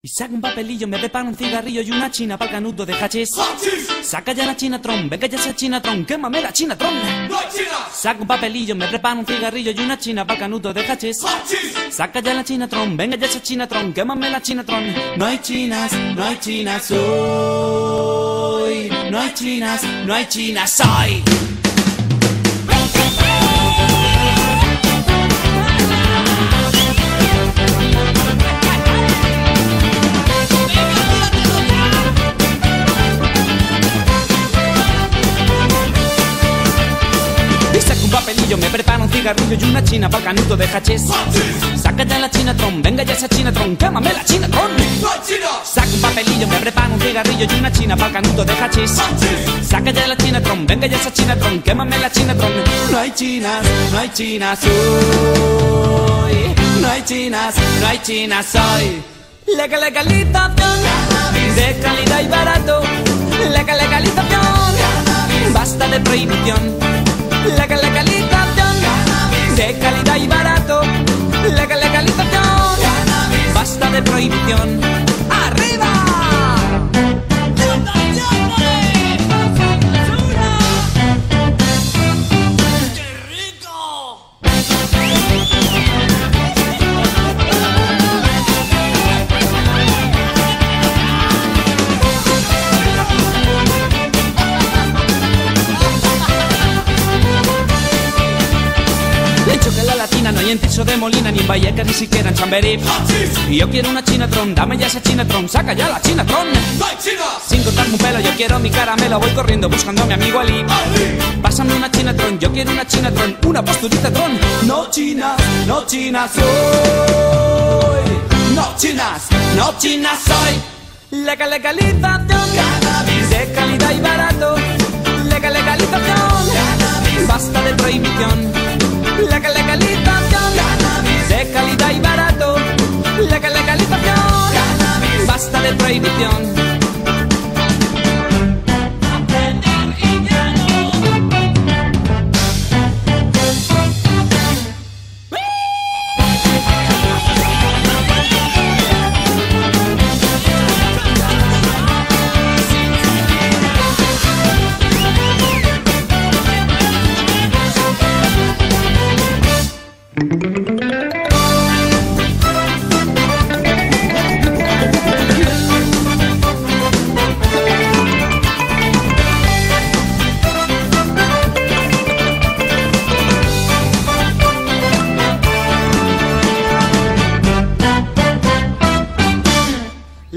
Y saca un papelillo, me prepara un cigarrillo y una china para el canuto de hachís. Saca ya la chinatron, venga ya esa chinatron, quémame la chinatron. Saca un papelillo, me prepara un cigarrillo y una china para el canuto de hachís. Saca ya la chinatron, venga ya esa chinatron, quémame la chinatron. No hay chinas, no hay chinas hoy. No hay chinas, no hay chinas hoy. Cigarrillo y una china para el canuto de hachís. La chinatron, venga ya esa chinatron, quémame la chinatron. Saca un papelillo, me prepara un cigarrillo y una china para el canuto de hachís. Saca ya la chinatron, venga ya esa chinatron, quémame la chinatron. No hay chinas, no hay chinas hoy. No hay chinas, no hay chinas hoy. Legal legalización de calidad y barato. Legal legalización, basta de prohibición. Legal legalización de calidad y barato. Legal legalización, basta de prohibición. De Molina, ni en Vallecas, ni siquiera en Chamberí. Y yo quiero una chinatron, dame ya esa chinatron, saca ya la chinatron. Sin cortarme un pelo, yo quiero mi caramelo, voy corriendo buscando a mi amigo Ali. Pásame una chinatron, yo quiero una chinatron, una posturita tron. No chinas, no chinas soy. No chinas, no chinas soy. Legal legalización, de calidad y barato. Legal legalización, basta de prohibición. Legal legalización, de calidad y barato. Legal legalización, basta de prohibición.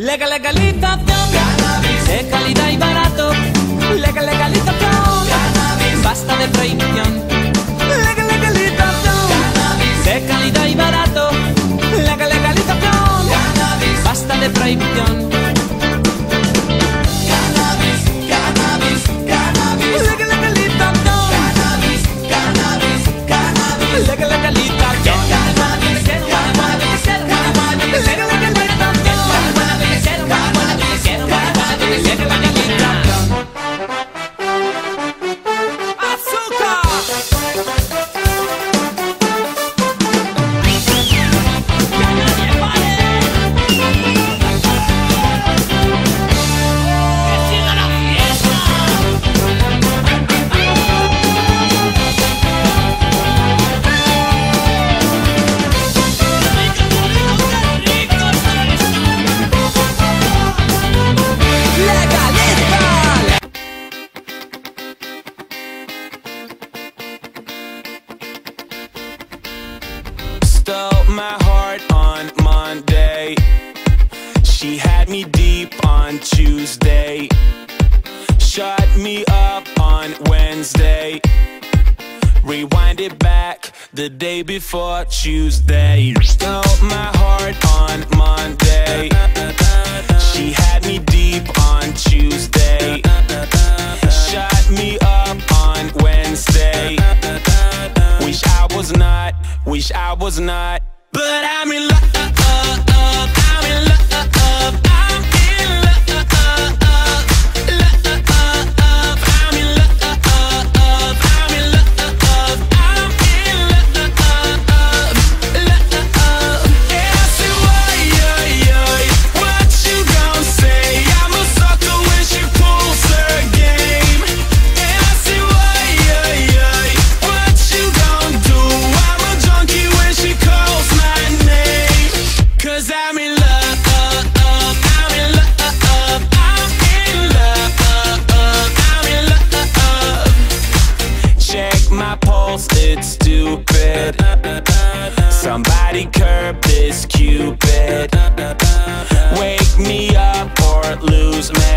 Legal legalización, de calidad y barato. Legal legalización, basta de prohibición. Legal legalización, de calidad y barato. Legal legalización, basta de prohibición. Before Tuesday. Stole my heart on Monday. She had me deep on Tuesday. Shut me up on Wednesday. Wish I was not, wish I was not. Lose me.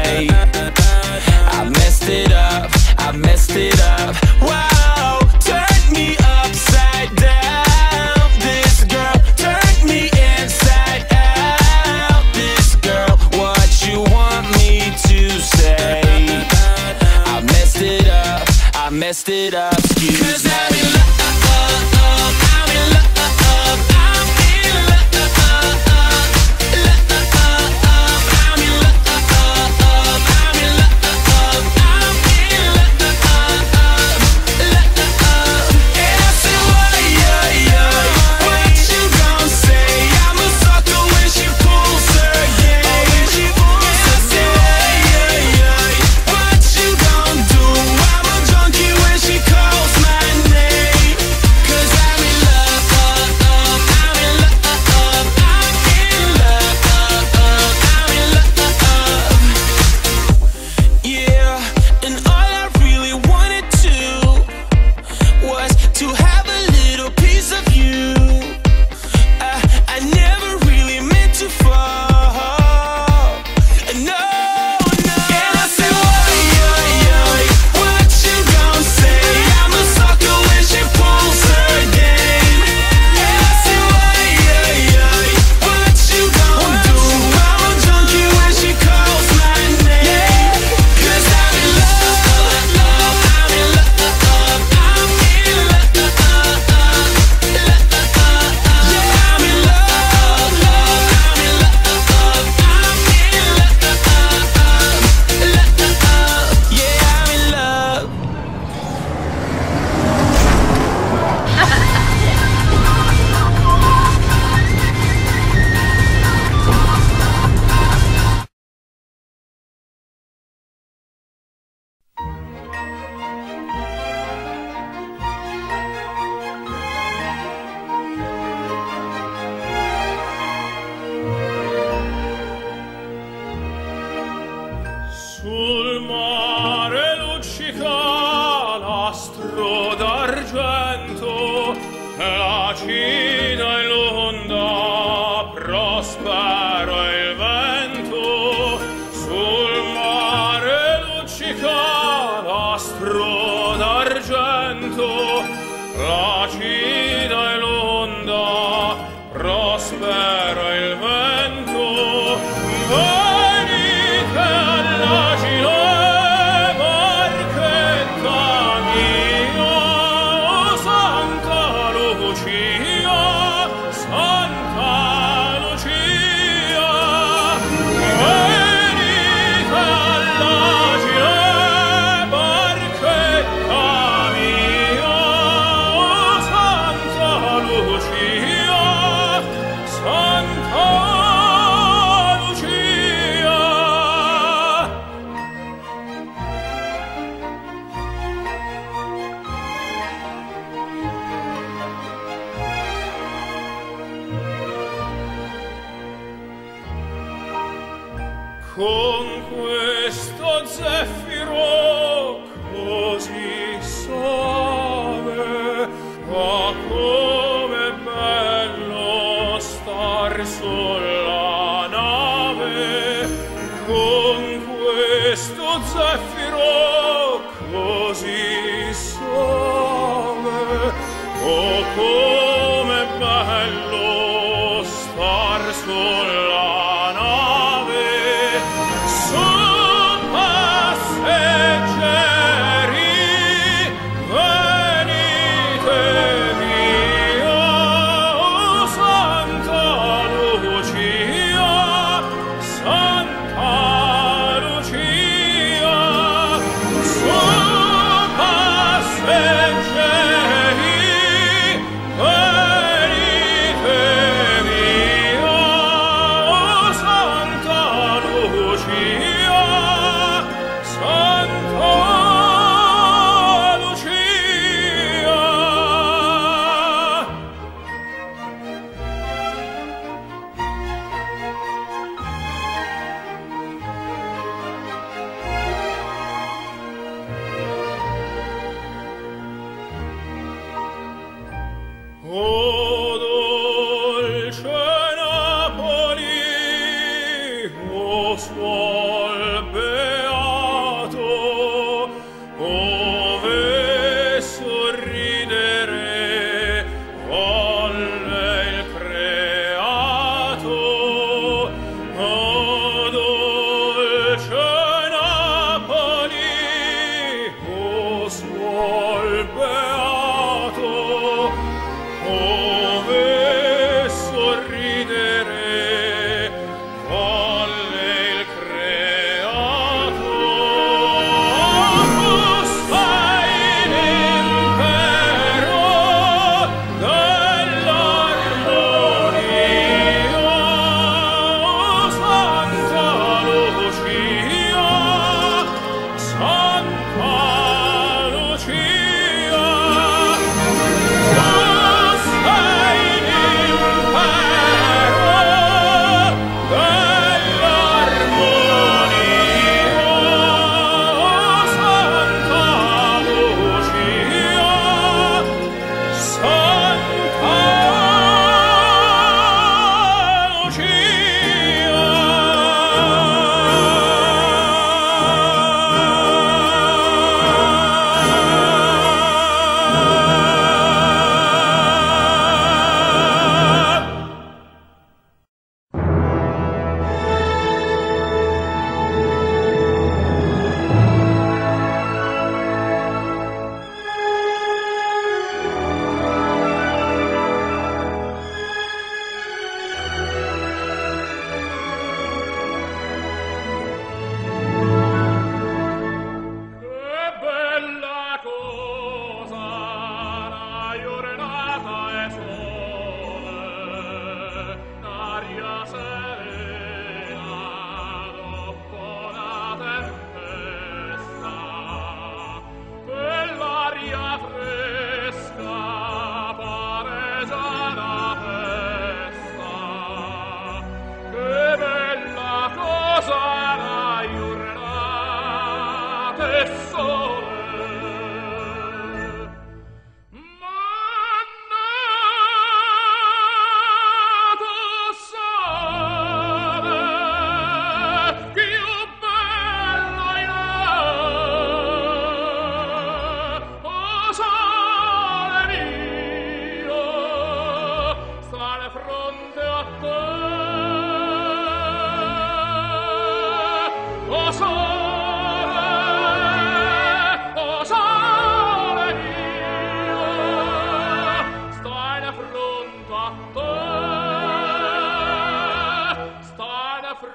con questo zeffiro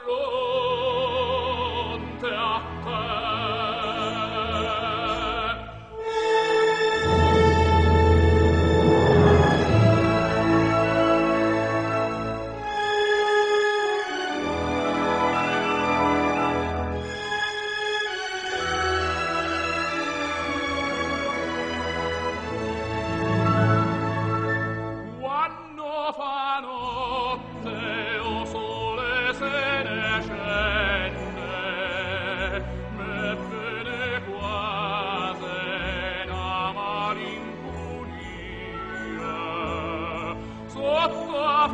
Lord. Sotto a